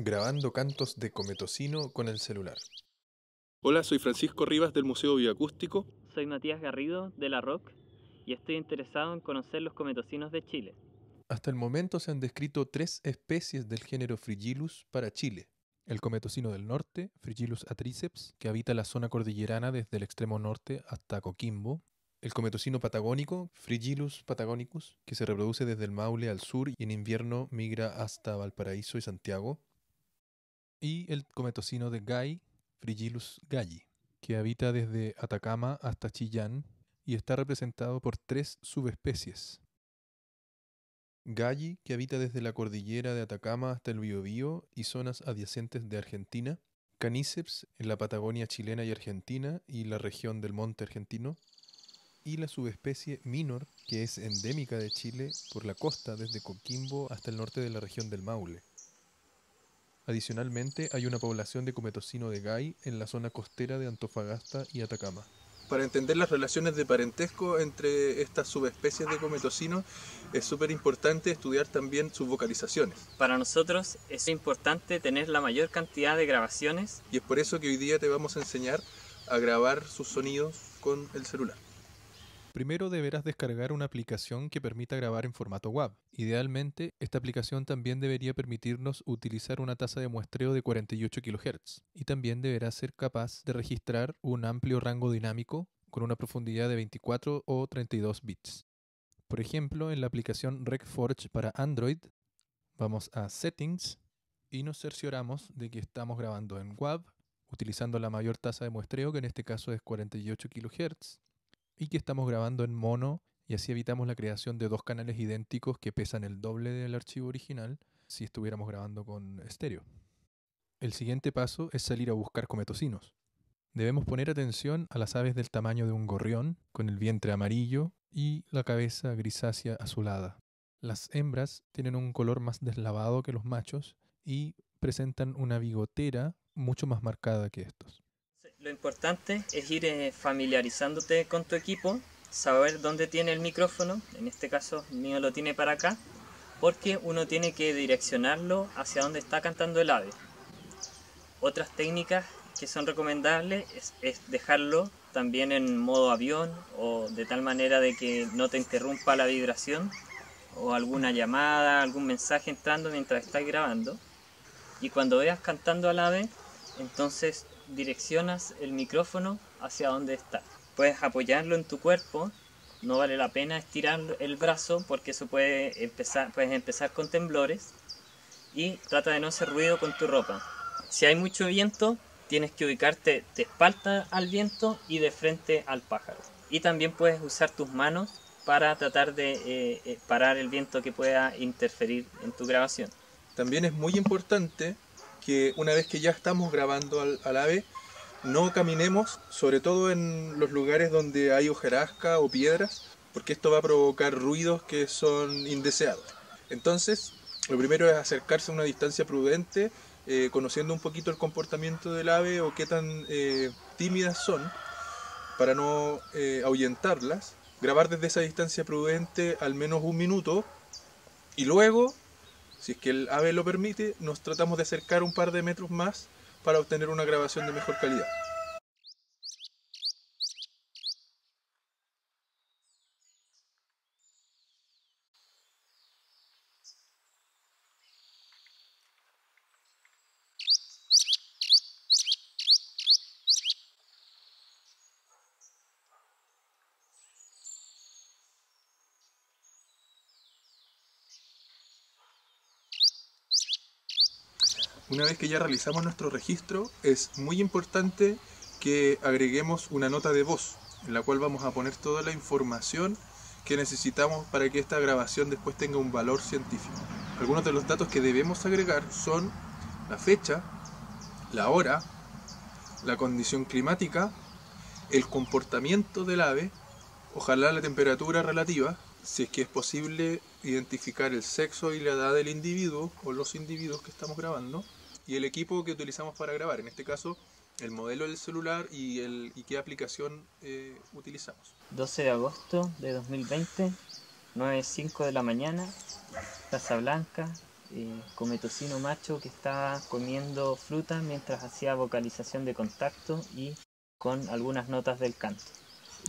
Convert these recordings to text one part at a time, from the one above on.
grabando cantos de cometocino con el celular. Hola, soy Francisco Rivas del Museo Bioacústico. Soy Matías Garrido de la ROC y estoy interesado en conocer los cometocinos de Chile. Hasta el momento se han descrito tres especies del género Frigilus para Chile. El cometocino del norte, Frigilus atriceps, que habita la zona cordillerana desde el extremo norte hasta Coquimbo. El cometocino patagónico, Frigilus patagonicus, que se reproduce desde el Maule al sur y en invierno migra hasta Valparaíso y Santiago. Y el cometocino de Gay, Frigilus galli, que habita desde Atacama hasta Chillán y está representado por tres subespecies. Galli, que habita desde la cordillera de Atacama hasta el Biobío y zonas adyacentes de Argentina. Caníceps en la Patagonia chilena y argentina y la región del monte argentino. Y la subespecie Minor, que es endémica de Chile por la costa desde Coquimbo hasta el norte de la región del Maule. Adicionalmente, hay una población de cometocino de Gay en la zona costera de Antofagasta y Atacama. Para entender las relaciones de parentesco entre estas subespecies de cometocino, es súper importante estudiar también sus vocalizaciones. Para nosotros es importante tener la mayor cantidad de grabaciones. Y es por eso que hoy día te vamos a enseñar a grabar sus sonidos con el celular. Primero deberás descargar una aplicación que permita grabar en formato WAV. Idealmente, esta aplicación también debería permitirnos utilizar una tasa de muestreo de 48 kHz y también deberá ser capaz de registrar un amplio rango dinámico con una profundidad de 24 o 32 bits. Por ejemplo, en la aplicación RecForge para Android, vamos a Settings y nos cercioramos de que estamos grabando en WAV utilizando la mayor tasa de muestreo, que en este caso es 48 kHz y que estamos grabando en mono y así evitamos la creación de dos canales idénticos que pesan el doble del archivo original si estuviéramos grabando con estéreo. El siguiente paso es salir a buscar cometocinos. Debemos poner atención a las aves del tamaño de un gorrión, con el vientre amarillo y la cabeza grisácea azulada. Las hembras tienen un color más deslavado que los machos y presentan una bigotera mucho más marcada que estos. Lo importante es ir eh, familiarizándote con tu equipo, saber dónde tiene el micrófono, en este caso el mío lo tiene para acá, porque uno tiene que direccionarlo hacia donde está cantando el ave. Otras técnicas que son recomendables es, dejarlo también en modo avión o de tal manera de que no te interrumpa la vibración o alguna llamada, algún mensaje entrando mientras estás grabando. Y cuando veas cantando al ave, entonces direccionas el micrófono hacia donde está. Puedes apoyarlo en tu cuerpo, no vale la pena estirar el brazo porque eso puede empezar, puedes empezar con temblores y trata de no hacer ruido con tu ropa. Si hay mucho viento, tienes que ubicarte de espalda al viento y de frente al pájaro. Y también puedes usar tus manos para tratar de eh, eh, parar el viento que pueda interferir en tu grabación. También es muy importante que una vez que ya estamos grabando al, ave, no caminemos, sobre todo en los lugares donde hay hojarasca o piedras, porque esto va a provocar ruidos que son indeseados. Entonces, lo primero es acercarse a una distancia prudente, eh, conociendo un poquito el comportamiento del ave o qué tan eh, tímidas son, para no eh, ahuyentarlas. Grabar desde esa distancia prudente al menos un minuto y luego si es que el AVE lo permite, nos tratamos de acercar un par de metros más para obtener una grabación de mejor calidad. Una vez que ya realizamos nuestro registro, es muy importante que agreguemos una nota de voz, en la cual vamos a poner toda la información que necesitamos para que esta grabación después tenga un valor científico. Algunos de los datos que debemos agregar son la fecha, la hora, la condición climática, el comportamiento del ave, ojalá la temperatura relativa, si es que es posible identificar el sexo y la edad del individuo o los individuos que estamos grabando, y el equipo que utilizamos para grabar, en este caso el modelo del celular y, el, y qué aplicación eh, utilizamos. 12 de agosto de 2020, 9.05 de la mañana, Casa Blanca, eh, cometocino macho que estaba comiendo fruta mientras hacía vocalización de contacto y con algunas notas del canto.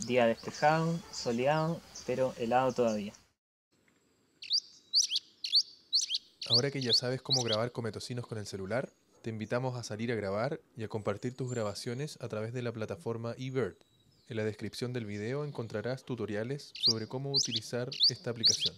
Día despejado, soleado, pero helado todavía. Ahora que ya sabes cómo grabar cometocinos con el celular, te invitamos a salir a grabar y a compartir tus grabaciones a través de la plataforma eBird. En la descripción del video encontrarás tutoriales sobre cómo utilizar esta aplicación.